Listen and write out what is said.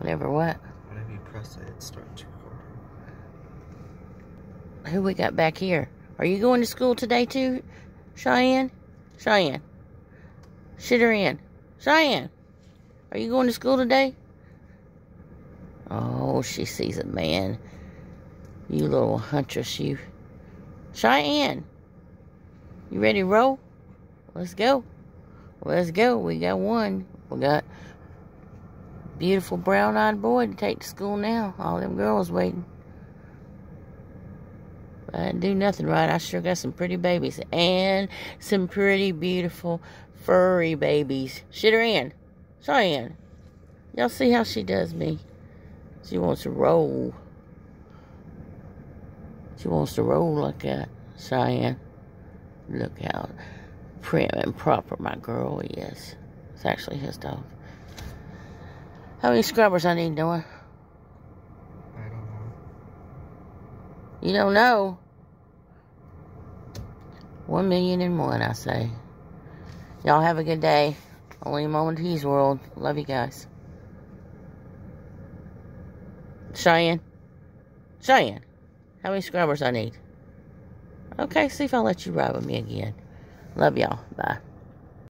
Whatever what? Whenever you press it, it starts recording. Who we got back here? Are you going to school today too, Cheyenne? Cheyenne. Sit her in. Cheyenne. Are you going to school today? Oh, she sees a man. You little huntress, you. Cheyenne. You ready to roll? Let's go. Let's go. We got one. We got beautiful brown-eyed boy to take to school now. All them girls waiting. I didn't do nothing right. I sure got some pretty babies. And some pretty beautiful furry babies. Shit her in. Cheyenne. Y'all see how she does me? She wants to roll. She wants to roll like that. Cheyenne. Look how prim and proper my girl is. It's actually his dog. How many scrubbers I need, Noah? I don't know. You don't know? One million and one, I say. Y'all have a good day. Only Mama T's world. Love you guys. Cheyenne? Cheyenne, how many scrubbers I need? Okay, see if I'll let you ride with me again. Love y'all. Bye.